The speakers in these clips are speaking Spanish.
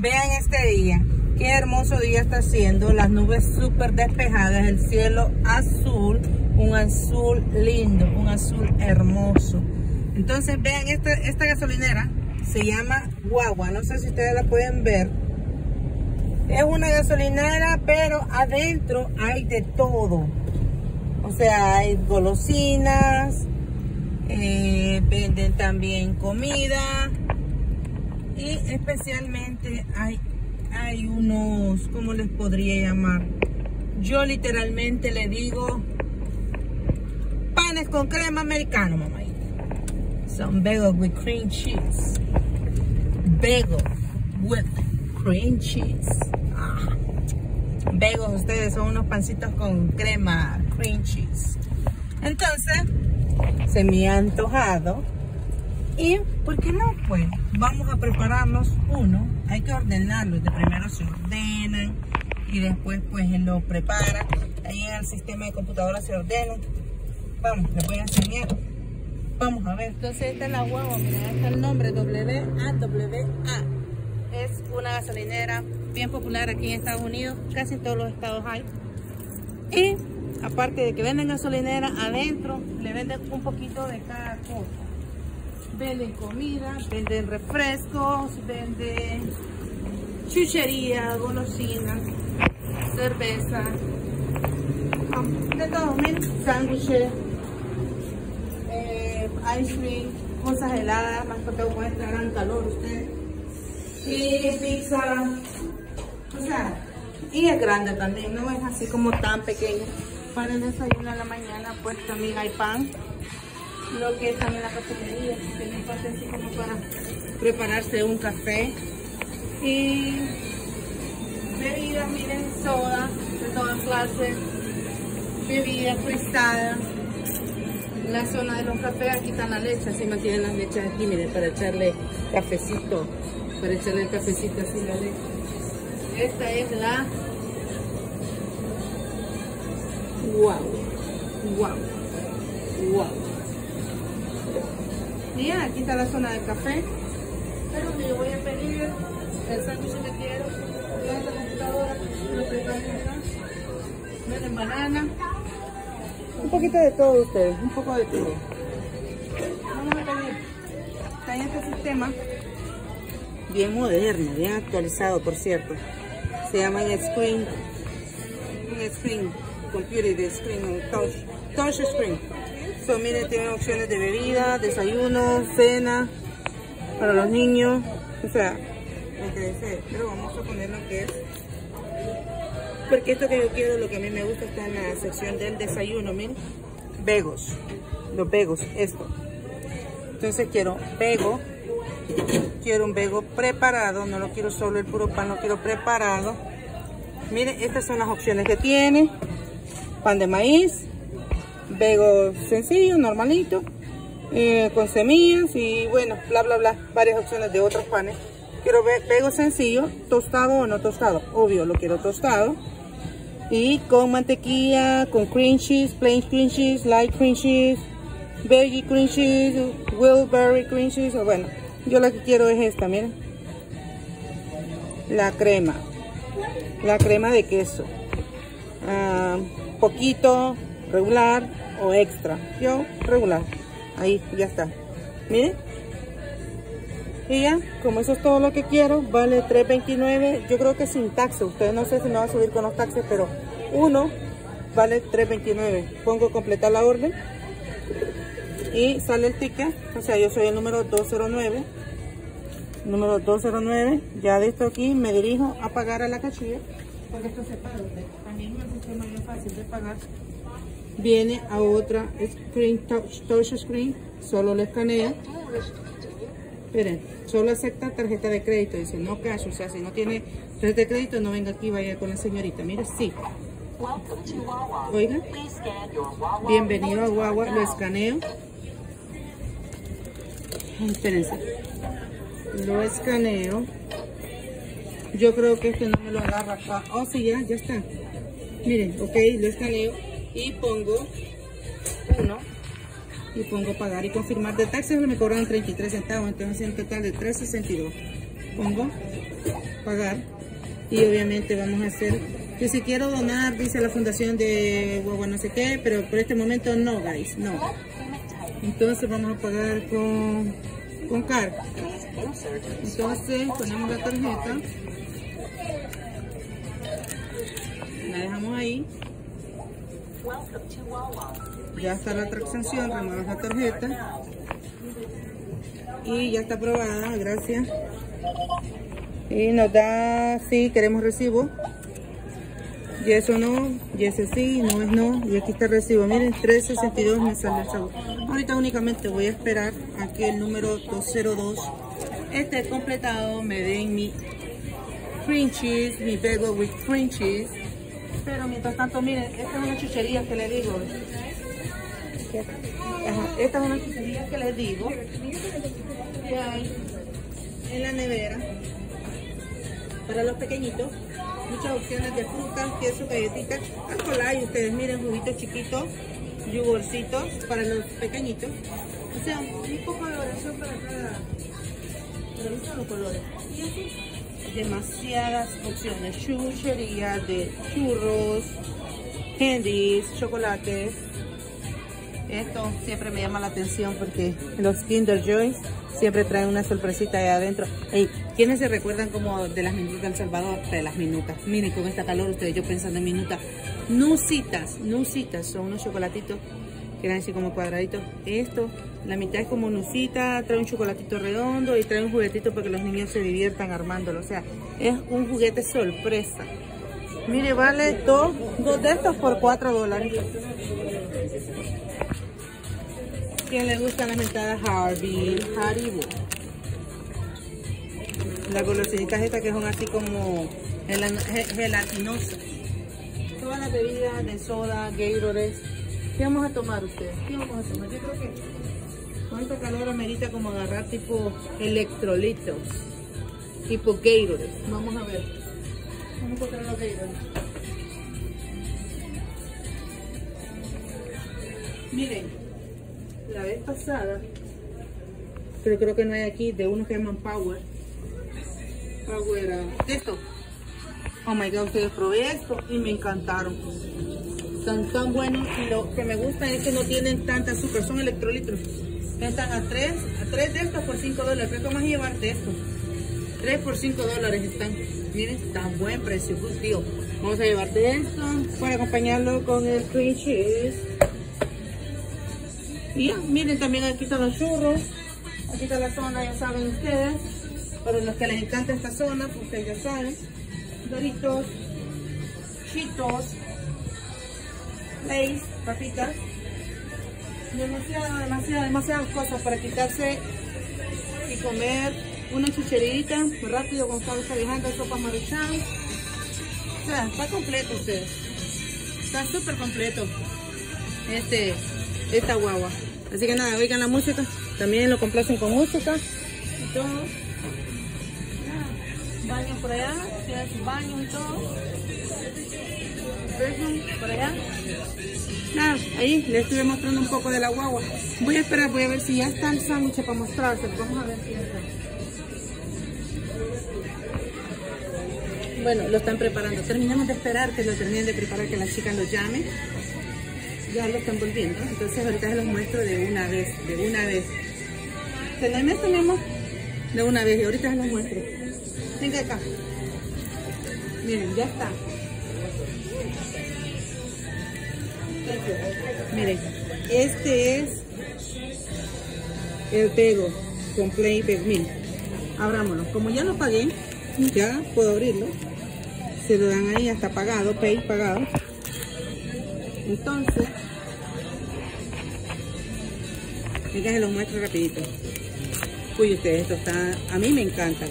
Vean este día. Qué hermoso día está haciendo. Las nubes súper despejadas. El cielo azul. Un azul lindo. Un azul hermoso. Entonces vean esta, esta gasolinera. Se llama Guagua. No sé si ustedes la pueden ver. Es una gasolinera, pero adentro hay de todo. O sea, hay golosinas, eh, venden también comida y especialmente hay, hay unos, ¿cómo les podría llamar? Yo literalmente le digo panes con crema americano, mamá. Son bagels with cream cheese. Bagel with cream cheese. Ah. Bagels, ustedes son unos pancitos con crema, cream cheese. Entonces, se me ha antojado. Y, ¿por qué no? Pues vamos a prepararnos uno. Hay que ordenarlo. De primero se ordenan y después pues lo prepara. Ahí en el sistema de computadora se ordenan. Vamos, les voy a enseñar. Vamos a ver. Entonces esta es la guagua, miren, está el nombre WAWA. Es una gasolinera bien popular aquí en Estados Unidos. Casi todos los estados hay. Y aparte de que venden gasolinera, adentro le venden un poquito de cada cosa. Venden comida, venden refrescos, venden chuchería, golosinas, cerveza, de todo, sándwiches, eh, ice cream, cosas heladas, más que todo puede estar en calor ustedes. Y pizza, o sea, y es grande también, no es así como tan pequeño para el desayuno a la mañana, pues también hay pan. Lo que es también la cafetería, tiene parte así como para prepararse un café. Y bebidas, miren, soda de todas clases, bebidas fristadas. La zona de los cafés, aquí están las leches, así mantienen las leches aquí, miren, para echarle cafecito, para echarle el cafecito así la leche. Esta es la wow, wow. Aquí está la zona del café. Pero yo voy a pedir el sándwich que quiero. Voy a la computadora, lo preparo acá. Banana. Un poquito de todo ustedes, un poco de todo. Vamos a pedir. Está en este sistema. Bien moderno, bien actualizado, por cierto. Se llama el screen. Un screen computer de screen, touch, touch screen. So, miren, tienen opciones de bebida, desayuno, cena, para los niños. O sea, pero vamos a poner lo que es. Porque esto que yo quiero, lo que a mí me gusta, está en la sección del desayuno, miren. Vegos, los vegos, esto. Entonces quiero vego, quiero un vego preparado, no lo quiero solo el puro pan, lo quiero preparado. Miren, estas son las opciones que tiene pan de maíz, vego sencillo, normalito, eh, con semillas y bueno, bla bla bla, varias opciones de otros panes. Quiero vego sencillo, tostado o no tostado, obvio lo quiero tostado. Y con mantequilla, con cream cheese, plain cream cheese, light cream cheese, veggie cream cheese, Wilberry cream cheese, bueno, yo la que quiero es esta, miren. La crema, la crema de queso. Ah, poquito, regular o extra. Yo regular. Ahí, ya está. Miren. Y ya, como eso es todo lo que quiero, vale $3.29. Yo creo que sin taxes. Ustedes no sé si me va a subir con los taxes, pero uno vale $3.29. Pongo completar la orden. Y sale el ticket. O sea, yo soy el número 209. Número 209. Ya de esto aquí me dirijo a pagar a la cachilla. Porque esto se paga. También es un sistema bien fácil de pagar. Viene a otra screen, touch, touch screen. Solo lo escanea. Esperen, solo acepta tarjeta de crédito. Dice no cash. O sea, si no tiene tarjeta de crédito, no venga aquí, vaya con la señorita. Mire, sí. Oiga. Bienvenido a Guagua. Lo escaneo. Espérense. Lo escaneo. Yo creo que este no me lo agarra acá. Oh, sí, ya, ya está. Miren, ok, lo escaneo y pongo uno y pongo pagar y confirmar de taxes me cobran 33 centavos, entonces en total de 3.62. Pongo pagar y obviamente vamos a hacer que si quiero donar dice la fundación de guagua no sé qué pero por este momento no guys no. Entonces vamos a pagar con con entonces ponemos la tarjeta ya está la transacción remuevas la tarjeta. Y ya está aprobada gracias. Y nos da si queremos recibo. Y eso no, y ese sí, no es no, y aquí está el recibo, miren, 362 me sale el sabor. Ahorita únicamente voy a esperar a que el número 202 esté completado, me den mi cream cheese, mi bagel with cream cheese, pero mientras tanto, miren, esta es una chuchería que le digo, esta es una chuchería que les digo, que hay en la nevera, para los pequeñitos, muchas opciones de frutas, queso, galletitas, y ustedes miren, juguitos chiquitos, yogurcitos para los pequeñitos. O sea, un poco de oración para cada, para los colores. Y así, demasiadas opciones, chuchería de churros, candies, chocolates. Esto siempre me llama la atención porque los Kinder Joy siempre traen una sorpresita ahí adentro. Hey, ¿Quiénes se recuerdan como de las minutas del Salvador? De las minutas. Miren, con esta calor ustedes, yo pensando en minutas. Nusitas, nusitas, son unos chocolatitos que eran así como cuadraditos. Esto, la mitad es como nusita, trae un chocolatito redondo y trae un juguetito para que los niños se diviertan armándolo. O sea, es un juguete sorpresa. Mire, vale dos, dos de estos por 4 dólares. ¿Quién le gusta la mentada Harvey? Haribo. Las golosinitas estas que son así como gelatinosas. Todas las bebidas de soda, Gatorade. ¿Qué vamos a tomar ustedes? ¿Qué vamos a tomar? Yo creo que cuánto calor amerita como agarrar tipo electrolitos. Tipo Gatorade. Vamos a ver. Vamos a encontrar los Gatorade. Miren, la vez pasada, pero creo que no hay aquí, de unos que llaman Power. Power, esto. Oh my god, ustedes probé esto y me encantaron. Están tan buenos y lo que me gusta es que no tienen tanta azúcar, son electrolitos. Están a 3, a 3 de estos por 5 dólares. ¿Qué más llevarte esto? 3 por 5 dólares están. Miren, tan buen precio, pues. Vamos a llevarte esto para acompañarlo con el cream cheese. Y miren también aquí están los churros. Aquí está la zona, ya saben ustedes. Para los que les encanta esta zona, pues ustedes ya saben. Doritos, chitos, lace, papitas. Demasiado, demasiado, demasiadas cosas para quitarse y comer una chucherita rápido con salsa viajando, sopa maruchan. Está completo ustedes. Está súper completo. Este, esta guagua. Así que nada, oigan la música. También lo complacen con música. Y todo. Baño por allá. Tiene su baño y todo. Ahí les estoy mostrando un poco de la guagua. Voy a esperar, voy a ver si ya está el sándwich para mostrarse. Vamos a ver si está. Bueno, lo están preparando. Terminamos de esperar que lo terminen de preparar, que la chica lo llame ya lo están volviendo. Entonces ahorita se los muestro de una vez, de una vez. ¿Tenemos? Tenemos de una vez y ahorita se los muestro. Venga acá. Miren, ya está. Miren, este es el pego con Play Miren, abrámoslo. Como ya lo pagué, ya puedo abrirlo. Se lo dan ahí hasta pagado, pay pagado. Entonces, que se los muestro rapidito. Uy, ustedes, esto está, a mí me encanta.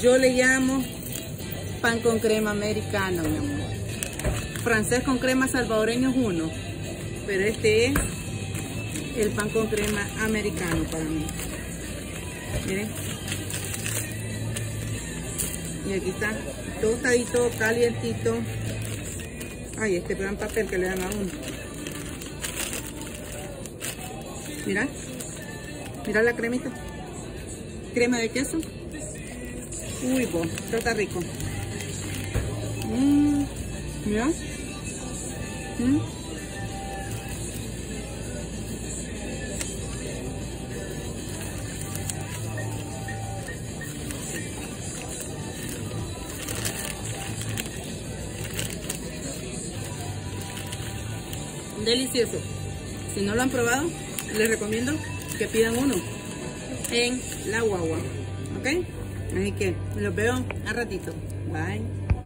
Yo le llamo pan con crema americano, mi amor. Francés con crema salvadoreño es uno, pero este es el pan con crema americano para mí. Miren. Y aquí está, tostadito, calientito. Ay, este gran papel que le dan a uno. Mira. Mira la cremita. Crema de queso. Uy, esto está rico. Mmm, mira. Mm. Delicioso. Si no lo han probado, les recomiendo que pidan uno en la guagua. ¿Ok? Así que los veo a ratito. Bye.